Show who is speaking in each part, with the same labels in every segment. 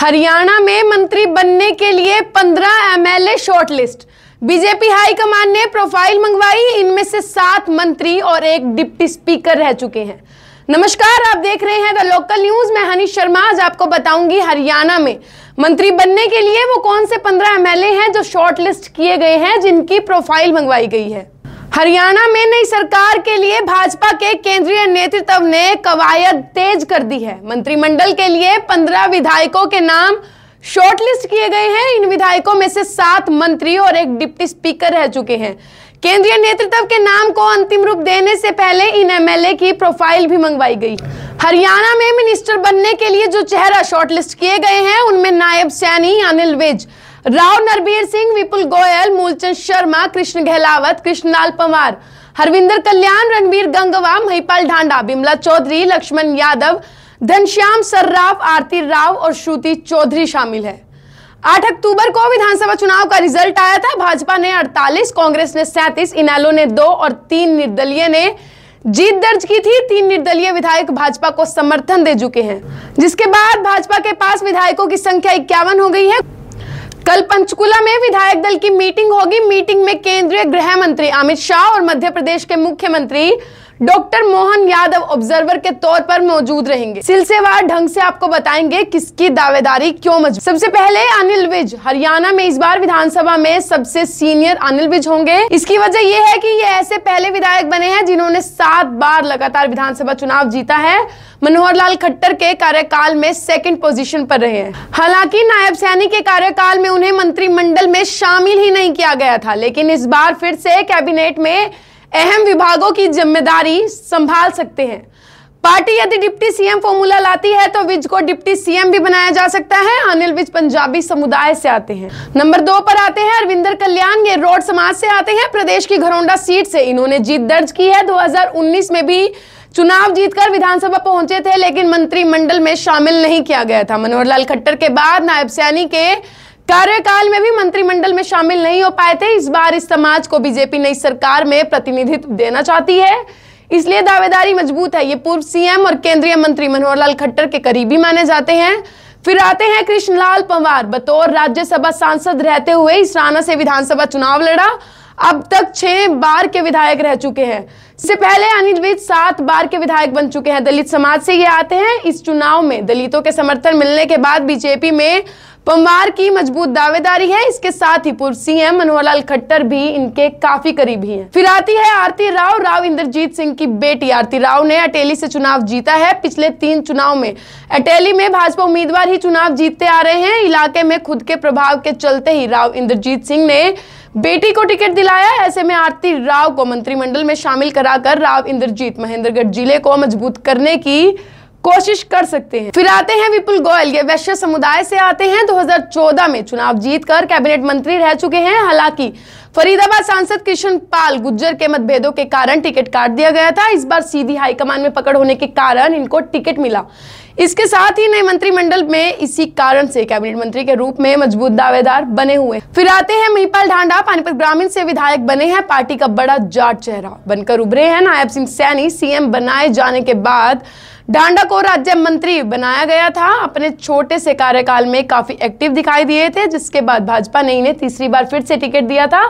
Speaker 1: हरियाणा में मंत्री बनने के लिए 15 MLA shortlist BJP high command ने प्रोफ़ाइल मंगवाई, इनमें से सात मंत्री और एक डिप्टी स्पीकर रह चुके हैं। नमस्कार, आप देख रहे हैं द लोकल न्यूज़ मैं हनीश शर्मा, आज आपको बताऊँगी हरियाणा में। मंत्री बनने के लिए वो कौन से 15 एमएलए हैं जो शॉर्टलिस्ट किए गए हैं, जिनकी प्रोफ़ाइल मंगवाई गई है? हरियाणा में नई सरकार के लिए भाजपा के केंद्रीय नेतृत्व ने कवायद तेज कर दी है। मंत्रिमंडल के लिए पंद्रह विधायकों के नाम शॉर्टलिस्ट किए गए हैं। इन विधायकों में से सात मंत्री और एक डिप्टी स्पीकर रह चुके हैं। केंद्रीय नेतृत्व के नाम को अंतिम रूप देने से पहले इन एमएलए की प्रोफ़ाइल भी मंगवाई गई। हरियाणा में मिनिस्टर बनने के लिए जो चेहरा शॉर्टलिस्ट किए गए हैं, उनमें नायब सैनी अनिल विज राव नरबीर सिंह, विपुल गोयल, मूलचंद शर्मा, कृष्ण गहलावत, कृष्णलाल पवार, हरविंदर कल्याण रणबीर गंगवा, महिपाल ढांडा, बिमला चौधरी, लक्ष्मण यादव धनश्याम सर्राफ, आरती राव और श्रुति चौधरी शामिल है। 8 अक्टूबर को विधानसभा चुनाव का रिज़ल्ट आया था। भाजपा ने 48 कांग्रेस ने 37 इनेलो ने दो और तीन निर्दलीय ने जीत दर्ज की थी। तीन निर्दलीय विधायक भाजपा को समर्थन दे चुके हैं। जिसके बाद भाजपा के पास विधायकों की संख्या इक्यावन हो गई है। कल पंचकुला में विधायक दल की मीटिंग होगी। मीटिंग में केंद्रीय गृह मंत्री अमित शाह और मध्य प्रदेश के मुख्यमंत्री डॉक्टर मोहन यादव ऑब्जर्वर के तौर पर मौजूद रहेंगे। सिलसिलेवार ढंग से आपको बताएँगे किसकी दावेदारी क्यों मज़बूत। सबसे पहले अनिल विज, हरियाणा में इस बार विधानसभा में सबसे सीनियर अनिल विज होंगे। इसकी वजह यह है कि ये ऐसे पहले विधायक बने हैं जिन्होंने सात बार लगातार विधानसभा चुनाव जीता है। मनोहर लाल खट्टर के कार्यकाल में सेकंड पोजीशन पर रहे हैं। हालाँकि नायब सैनी के कार्यकाल में उन्हें मंत्रिमंडल में शामिल ही नहीं किया गया था, लेकिन इस बार फिर से कैबिनेट में अहम विभागों की ज़िम्मेदारी संभाल सकते हैं। पार्टी यदि डिप्टी सीएम फॉर्मूला लाती है तो विज को डिप्टी सीएम भी बनाया जा सकता है। अनिल विज पंजाबी समुदाय से आते हैं। नंबर दो पर आते हैं, अरविंदर कल्याण। ये रोड समाज से आते हैं। प्रदेश की घरौंडा सीट से इन्होंने जीत दर्ज की है। 2019 में भी चुनाव जीतकर विधानसभा पहुँचे थे, लेकिन मंत्रिमंडल में शामिल नहीं किया गया था। मनोहर लाल खट्टर के बाद नायब सैनी के कार्यकाल में भी मंत्रिमंडल में शामिल नहीं हो पाए थे। इस बार इस समाज को बीजेपी नई सरकार में प्रतिनिधित्व देना चाहती है। इसलिए दावेदारी मज़बूत है। ये पूर्व सीएम और केंद्रीय मंत्री मनोहर लाल खट्टर के करीबी माने जाते हैं। फिर आते हैं कृष्णलाल पंवार, बतौर राज्यसभा सांसद रहते हुए इस राना से विधानसभा चुनाव लड़ा। अब तक छह बार के विधायक रह चुके हैं। इससे पहले अनिल विज सात बार के विधायक बन चुके हैं। दलित समाज से ये आते हैं। इस चुनाव में दलितों के समर्थन मिलने के बाद बीजेपी में पंवार की मज़बूत दावेदारी है। इसके साथ ही पूर्व सीएम मनोहर लाल खट्टर भी इनके काफ़ी करीबी हैं। फिर आती है आरती राव। राव इंद्रजीत सिंह की बेटी आरती राव ने अटेली से चुनाव जीता है। पिछले तीन चुनाव में अटेली में भाजपा उम्मीदवार ही चुनाव जीतते आ रहे हैं। इलाके में खुद के प्रभाव के चलते ही राव इंद्रजीत सिंह ने बेटी को टिकट दिलाया, ऐसे में आरती राव को मंत्रिमंडल में शामिल कराकर राव इंद्रजीत महेंद्रगढ़ ज़िले को मज़बूत करने की कोशिश कर सकते हैं। फिर आते हैं विपुल गोयल, ये वैश्य समुदाय से आते हैं। 2014 में चुनाव जीतकर कैबिनेट मंत्री रह चुके हैं। हालाँकि फरीदाबाद सांसद कृष्ण पाल गुज्जर के मतभेदों के कारण टिकट काट दिया गया था। इस बार सीधी हाईकमान में पकड़ होने के कारण इनको टिकट मिला। इसके साथ ही नए मंत्रिमंडल में इसी कारण से कैबिनेट मंत्री के रूप में मज़बूत दावेदार बने हुए फिर आते हैं महिपाल ढांडा, पानीपत ग्रामीण से विधायक बने हैं। पार्टी का बड़ा जाट चेहरा। बनकर उभरे हैं नायब सिंह सैनी। सीएम बनाए जाने के बाद डांडा को राज्य मंत्री बनाया गया था। अपने छोटे से कार्यकाल में काफ़ी एक्टिव दिखाई दिए थे, जिसके बाद भाजपा ने इन्हें तीसरी बार फिर से टिकट दिया था।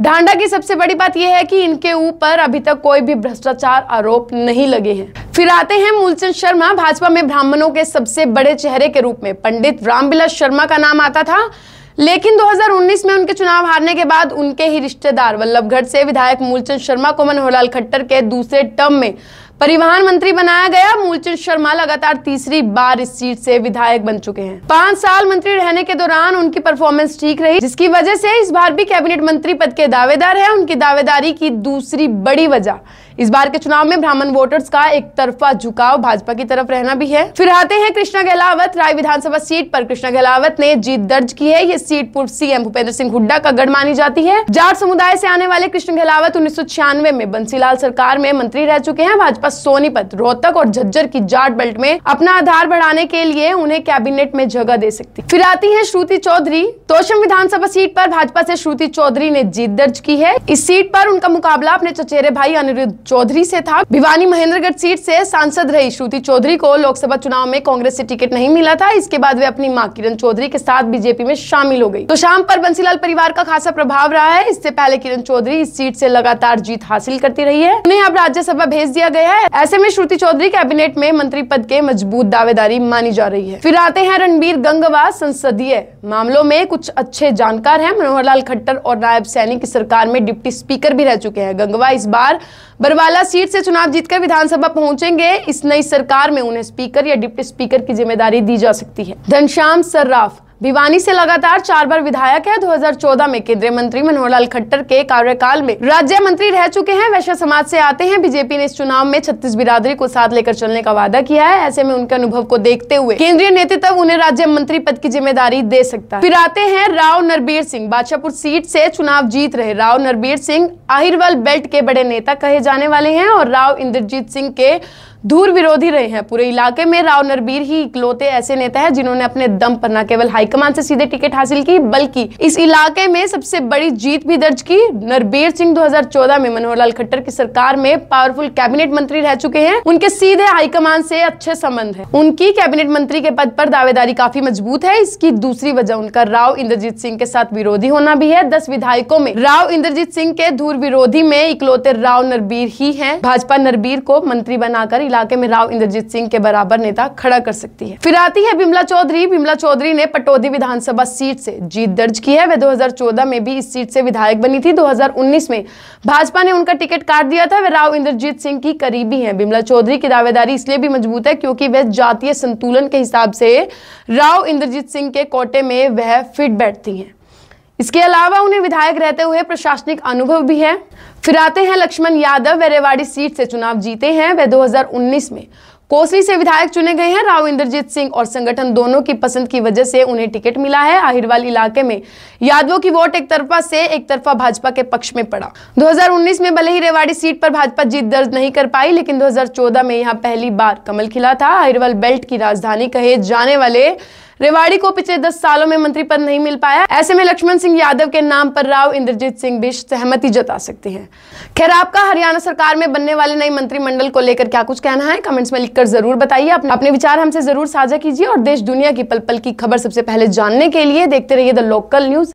Speaker 1: ढांडा की सबसे बड़ी बात यह है कि इनके ऊपर अभी तक कोई भी भ्रष्टाचार आरोप नहीं लगे हैं। फिर आते हैं मूलचंद शर्मा। भाजपा में ब्राह्मणों के सबसे बड़े चेहरे के रूप में पंडित रामविलास शर्मा का नाम आता था। लेकिन 2019 में उनके चुनाव हारने के बाद उनके ही रिश्तेदार वल्लभगढ़ से विधायक मूलचंद शर्मा को मनोहर लाल खट्टर के दूसरे टर्म में परिवहन मंत्री बनाया गया। मूलचंद शर्मा लगातार तीसरी बार इस सीट से विधायक बन चुके हैं। पाँच साल मंत्री रहने के दौरान उनकी परफॉर्मेंस ठीक रही, जिसकी वजह से इस बार भी कैबिनेट मंत्री पद के दावेदार है। उनकी दावेदारी की दूसरी बड़ी वजह इस बार के चुनाव में ब्राह्मण वोटर्स का एक तरफा झुकाव भाजपा की तरफ़ रहना भी है। फिर आते हैं कृष्णा गहलावत, राय विधानसभा सीट पर कृष्णा गहलावत ने जीत दर्ज की है। ये सीट पूर्व सीएम भूपेंद्र सिंह हुड्डा का गढ़ मानी जाती है। जाट समुदाय से आने वाले कृष्ण गहलावत उन्नीस सौ छियानवे में बंसीलाल सरकार में मंत्री रह चुके हैं। भाजपा सोनीपत, रोहतक और झज्जर की जाट बेल्ट में अपना आधार बढ़ाने के लिए उन्हें कैबिनेट में जगह दे सकती। फिर आती है श्रुति चौधरी, तोशम विधानसभा सीट पर भाजपा से श्रुति चौधरी ने जीत दर्ज की है। इस सीट पर उनका मुकाबला अपने चचेरे भाई अनिरुद्ध चौधरी से था। भिवानी महेंद्रगढ़ सीट से सांसद रही श्रुति चौधरी को लोकसभा चुनाव में कांग्रेस से टिकट नहीं मिला था। इसके बाद वे अपनी माँ किरण चौधरी के साथ बीजेपी में शामिल हो गई। तो शाम पर बंसीलाल परिवार का खासा प्रभाव रहा है। इससे पहले किरण चौधरी इस सीट से लगातार जीत हासिल करती रही है। उन्हें अब राज्यसभा भेज दिया गया है। ऐसे में श्रुति चौधरी कैबिनेट में मंत्री पद के मज़बूत दावेदारी मानी जा रही है। फिर आते हैं रणबीर गंगवा, संसदीय मामलों में कुछ अच्छे जानकार है। मनोहर लाल खट्टर और नायब सैनी की सरकार में डिप्टी स्पीकर भी रह चुके हैं। गंगवा इस बार बरवाला सीट से चुनाव जीतकर विधानसभा पहुँचेंगे। इस नई सरकार में उन्हें स्पीकर या डिप्टी स्पीकर की ज़िम्मेदारी दी जा सकती है। धनश्याम सर्राफ भिवानी से लगातार चार बार विधायक है। 2014 में केंद्रीय मंत्री मनोहर लाल खट्टर के कार्यकाल में राज्य मंत्री रह चुके हैं। वैश्य समाज से आते हैं। बीजेपी ने इस चुनाव में छत्तीस बिरादरी को साथ लेकर चलने का वादा किया है। ऐसे में उनके अनुभव को देखते हुए केंद्रीय नेतृत्व उन्हें राज्य मंत्री पद की ज़िम्मेदारी दे सकता है। फिर आते हैं राव नरबीर सिंह। बादशाहपुर सीट से चुनाव जीत रहे राव नरबीर सिंह। आहिरवाल बेल्ट के बड़े नेता कहे जाने वाले हैं और राव इंद्रजीत सिंह के दूर विरोधी रहे हैं पूरे इलाके में। राव नरबीर ही इकलौते ऐसे नेता हैं जिन्होंने अपने दम पर न केवल हाईकमान से सीधे टिकट हासिल की, बल्कि इस इलाके में सबसे बड़ी जीत भी दर्ज की। नरबीर सिंह 2014 में मनोहर लाल खट्टर की सरकार में पावरफुल कैबिनेट मंत्री रह चुके हैं। उनके सीधे हाईकमान से अच्छे संबंध है। उनकी कैबिनेट मंत्री के पद पर दावेदारी काफ़ी मज़बूत है। इसकी दूसरी वजह उनका राव इंद्रजीत सिंह के साथ विरोधी होना भी है। दस विधायकों में राव इंद्रजीत सिंह के धूर विरोधी में इकलौते राव नरबीर ही है। भाजपा नरबीर को मंत्री बनाकर इलाके में राव इंद्रजीत सिंह के बराबर नेता खड़ा कर सकती है। फिर आती है बिमला चौधरी। बिमला चौधरी ने पटौदी विधानसभा सीट से जीत दर्ज की है। वे 2014 में भी इस सीट से विधायक बनी थी। 2019 में भाजपा ने उनका टिकट काट दिया था। वे राव इंद्रजीत सिंह की करीबी है। बिमला चौधरी की दावेदारी इसलिए भी मज़बूत है क्योंकि वह जातीय संतुलन के हिसाब से राव इंद्रजीत सिंह के कोटे में वह फिट बैठती हैं। इसके अलावा उन्हें विधायक रहते हुए प्रशासनिक अनुभव भी है। फिर आते हैं लक्ष्मण यादव, वे रेवाड़ी सीट से चुनाव जीते हैं। वे 2019 में कोसली से विधायक चुने गए हैं। राव इंद्रजीत सिंह और संगठन दोनों की पसंद की वजह से उन्हें टिकट मिला है। आहिरवाल इलाके में यादवों की वोट एक तरफा से एक तरफा भाजपा के पक्ष में पड़ा। 2019 में भले ही रेवाड़ी सीट पर भाजपा जीत दर्ज नहीं कर पाई, लेकिन 2014 में यहाँ पहली बार कमल खिला था। आहिरवाल बेल्ट की राजधानी कहे जाने वाले रेवाड़ी को पिछले दस सालों में मंत्री पद नहीं मिल पाया। ऐसे में लक्ष्मण सिंह यादव के नाम पर राव इंद्रजीत सिंह भी सहमति जता सकते हैं। खैर आपका हरियाणा सरकार में बनने वाले नए मंत्रिमंडल को लेकर क्या कुछ कहना है? कमेंट्स में लिखकर ज़रूर बताइए। अपने, विचार हमसे ज़रूर साझा कीजिए और देश दुनिया की पल पल की खबर सबसे पहले जानने के लिए देखते रहिए द लोकल न्यूज़।